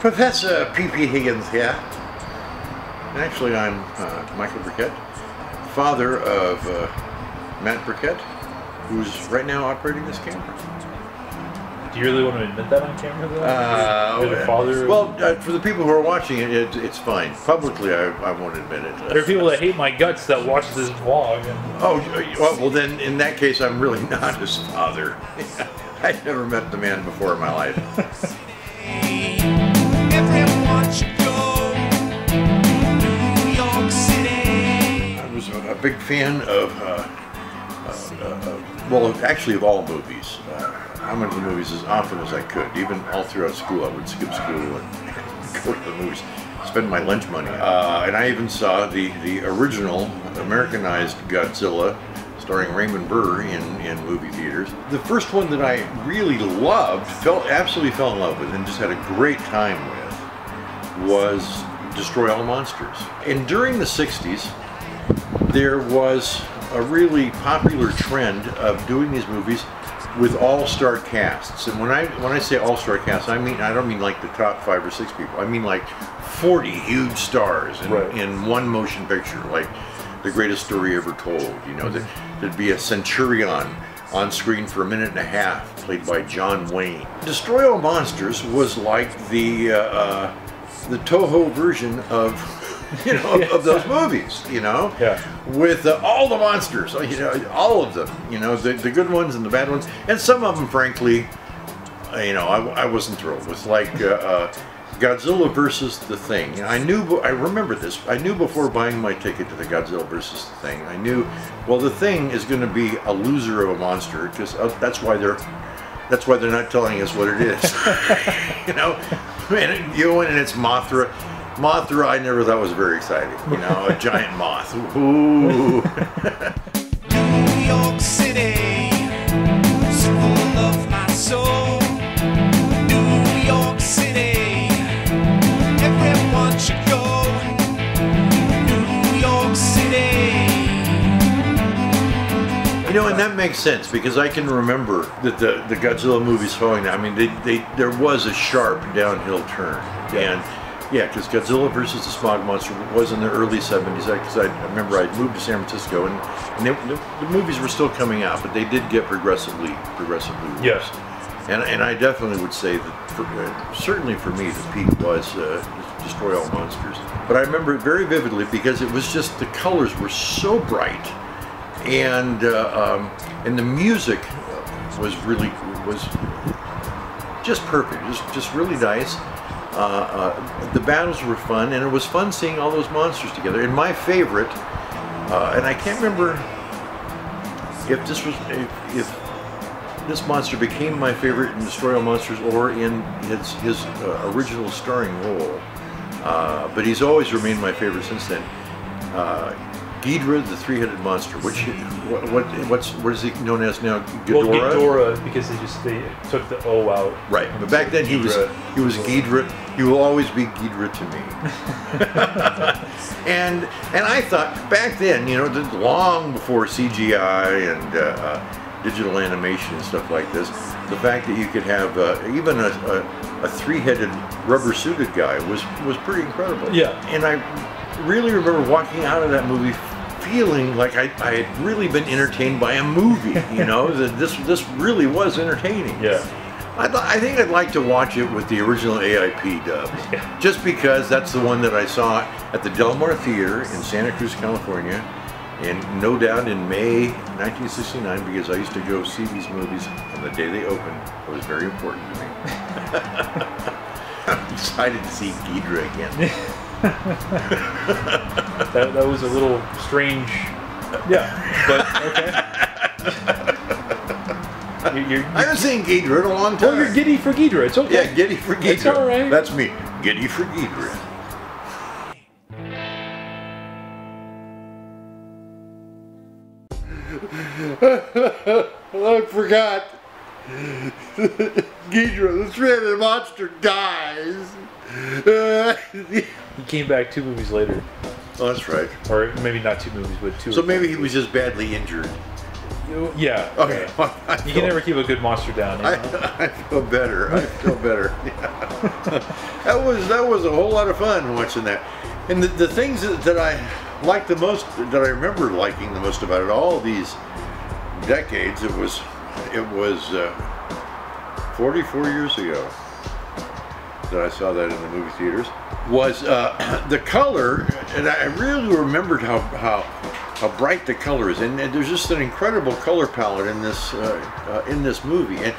Professor P.P. Higgins here. Actually, I'm uh, Michael Burkett, father of uh, Matt Burkett, who's right now operating this camera. Do you really want to admit that on camera, though? Uh, the father. Well, uh, for the people who are watching it, it it's fine. Publicly, I, I won't admit it. there are people that hate my guts that watch this vlog. Oh, well, well, then in that case, I'm really not his father. I've never met the man before in my life. I was a, big fan of, uh, uh, uh, well, actually of all movies. I went to the movies as often as I could. Even all throughout school, I would skip school and go to the movies, spend my lunch money. Uh, and I even saw the, the original Americanized Godzilla starring Raymond Burr in, in movie theaters. The first one that I really loved, felt absolutely fell in love with, and just had a great time with, was Destroy All Monsters. And during the 60s, there was a really popular trend of doing these movies with all-star casts. And when I when I say all-star casts, I mean I don't mean like the top five or six people. I mean like 40 huge stars in, Right. in one motion picture, like the greatest story ever told. You know, that there'd be a centurion on screen for a minute and a half, played by John Wayne. Destroy All Monsters was like the uh, uh, the Toho version of you know of, of those movies. You know, Yeah. with uh, all the monsters, you know, all of them, you know, the, the good ones and the bad ones, and some of them, frankly, uh, you know, I, I wasn't thrilled with, like uh, uh, Godzilla versus the Thing. I knew, I remember this. I knew before buying my ticket to the Godzilla versus the Thing. I knew, well, the Thing is going to be a loser of a monster, because uh, that's why they're. That's why they're not telling us what it is. you know, and you go and it's Mothra. Mothra, I never thought was very exciting. You know, a giant moth. Ooh. You know, and that makes sense because I can remember that the, the Godzilla movies following that. I mean, they, they there was a sharp downhill turn, and yeah, because Godzilla versus the Smog Monster was in the early '70s. Because I, I remember I moved to San Francisco, and, and they, the, the movies were still coming out, but they did get progressively progressively worse. Yes. And and I definitely would say that for, uh, certainly for me the peak was uh, Destroy All Monsters. But I remember it very vividly because it was just the colors were so bright and uh, um, and the music was really was just perfect, just just really nice. Uh, uh, the battles were fun, and it was fun seeing all those monsters together. And my favorite, uh, and I can't remember if this was if, if this monster became my favorite in Destroy All Monsters or in his his uh, original starring role, uh, but he's always remained my favorite since then. Ghidorah, the three-headed monster, which what, what what's what is he known as now? well, Ghidorah. Ghidorah, because they just they took the O out. Right, but back then he was Ghidorah. he was Ghidorah. He will always be Ghidorah to me. and and I thought back then, you know, long before CGI and uh, uh, digital animation and stuff like this, the fact that you could have uh, even a, a, a three-headed rubber-suited guy was was pretty incredible. Yeah. and I really remember walking out of that movie feeling like I, I had really been entertained by a movie. You know, that this this really was entertaining. Yeah. I'd, li- I think I'd like to watch it with the original AIP dub, Yeah. just because that's the one that I saw at the Del Mar Theater in Santa Cruz, California, and no doubt in May 1969, because I used to go see these movies on the day they opened. It was very important to me. I'm excited to see Ghidorah again. That, that was a little strange. Yeah, but okay. you, you're, I haven't seen Ghidorah in a long oh, well, time. you're giddy for Ghidorah. It's okay. Yeah, giddy for Ghidorah. It's all right. That's me. Giddy for Ghidorah. I forgot. Ghidorah, the three-headed monster, dies. He came back two movies later, oh, that's right. or maybe not two movies, but two. So maybe he was just badly injured. Yeah. Okay. yeah. I You can never keep a good monster down. You I. I feel better. I feel better. Yeah. that was that was a whole lot of fun watching that. And the, the things that, that I liked the most, that I remember liking the most about it, all these decades, it was it was uh, 44 years ago that I saw that in the movie theaters. Was uh, the color, and I really remembered how how how bright the color is, and, and there's just an incredible color palette in this uh, uh, in this movie, and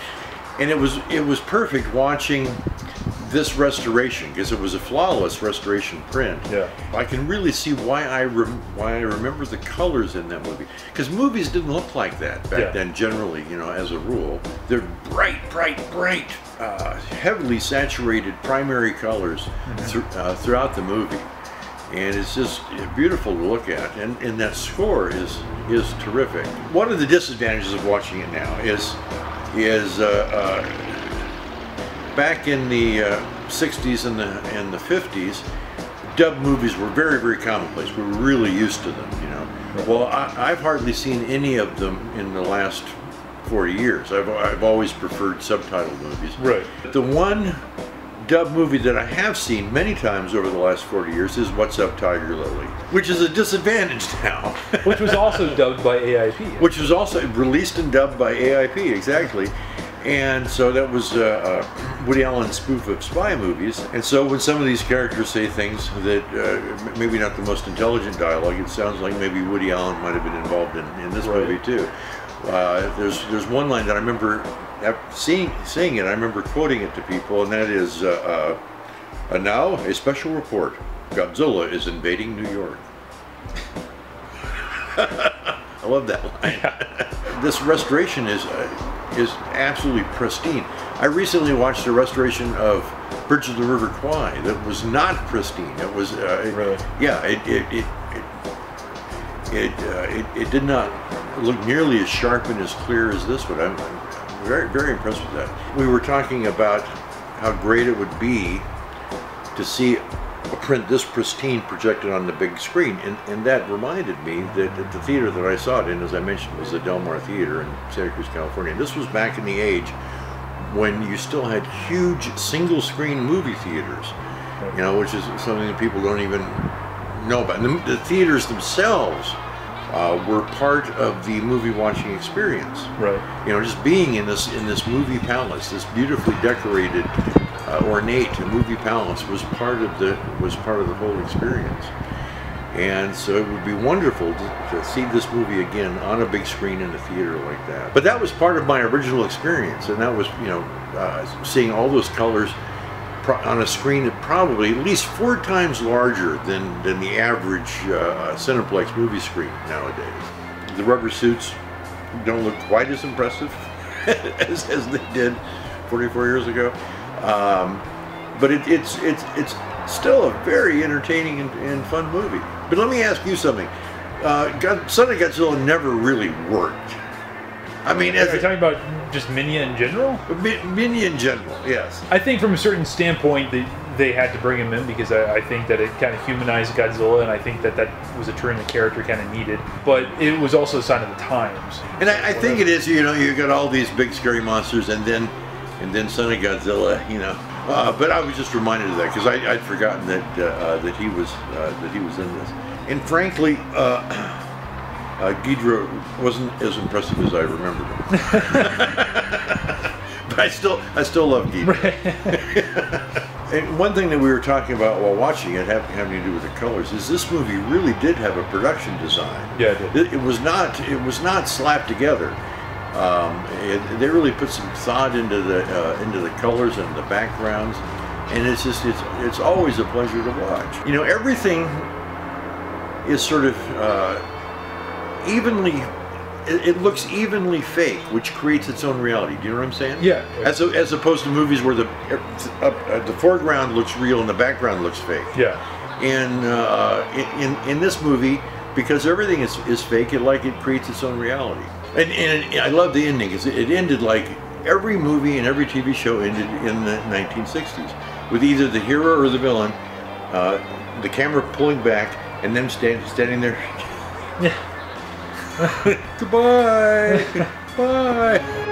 and it was it was perfect watching this restoration because it was a flawless restoration print. Yeah. I can really see why I rem- why I remember the colors in that movie because movies didn't look like that back Yeah. then. Generally, you know, as a rule, they're bright, bright, bright, uh, heavily saturated primary colors thr- uh, throughout the movie, and it's just beautiful to look at. And, and that score is is terrific. One of the disadvantages of watching it now is is uh, uh, back in the uh, 60s and the and the 50s, dub movies were very very commonplace. We were really used to them, you know. Well, I, I've hardly seen any of them in the last 40 years. I've I've always preferred subtitled movies. Right. The one dub movie that I have seen many times over the last 40 years is What's Up Tiger Lily, which is a disadvantage now. Which was also dubbed by AIP. which was also released and dubbed by AIP, exactly. And so that was uh, uh, Woody Allen's spoof of spy movies. And so when some of these characters say things that uh, maybe not the most intelligent dialogue, it sounds like maybe Woody Allen might have been involved in, in this Right. movie too. Uh, there's there's one line that I remember seeing seeing it. I remember quoting it to people, and that is, uh, uh, now a special report: Godzilla is invading New York." I love that line. this restoration is uh, is absolutely pristine. I recently watched a restoration of Bridge of the River Kwai that was not pristine. It was uh, it- Really? yeah. It it it it it, uh, it it did not look nearly as sharp and as clear as this one. I'm, I'm very very impressed with that. We were talking about how great it would be to see a print this pristine projected on the big screen. And, and that reminded me that the theater that I saw it in, as I mentioned, was the Del Mar Theater in Santa Cruz, California. And this was back in the age when you still had huge single screen movie theaters, you know, which is something that people don't even know about. And the, the theaters themselves uh, were part of the movie watching experience Right. you know, just being in this in this movie palace, this beautifully decorated, uh, ornate movie palace was part of the was part of the whole experience. And so it would be wonderful to, to see this movie again on a big screen in a theater like that. But that was part of my original experience, and that was you know uh, seeing all those colors on a screen that probably at least four times larger than than the average uh, Cineplex movie screen nowadays. The rubber suits don't look quite as impressive as, as they did 44 years ago. Um, but it, it's it's it's still a very entertaining and, and fun movie. But let me ask you something. Uh, God, Son of Godzilla never really worked. I mean, as Are you talking about just Minya in general? Mi- Minion General, yes. I think from a certain standpoint that they had to bring him in because I, I think that it kind of humanized Godzilla, and I think that that was a turn the character kind of needed. But it was also a sign of the times. And I, I think it is, you know, you got all these big scary monsters, and then, and then Son of Godzilla, you know. Uh, but I was just reminded of that because I'd forgotten that uh, uh, that he was uh, that he was in this. And frankly, uh, uh, Ghidorah wasn't as impressive as I remembered him. but I still, I still love Ghidorah. And one thing that we were talking about while watching it, having, having to do with the colors, is this movie really did have a production design. Yeah, it did. It, it was not. It was not slapped together. Um, it, they really put some thought into the uh, into the colors and the backgrounds, and it's just it's it's always a pleasure to watch. You know, everything is sort of uh, evenly. It, it looks evenly fake, which creates its own reality. Do you know what I'm saying? Yeah. As, a, as opposed to movies where the uh, uh, the foreground looks real and the background looks fake. Yeah. In uh, in in this movie, because everything is, is fake, it like it creates its own reality. And, and I love the ending because it ended like every movie and every TV show ended in the 1960s with either the hero or the villain, uh, the camera pulling back and them stand, standing there. Goodbye. Bye.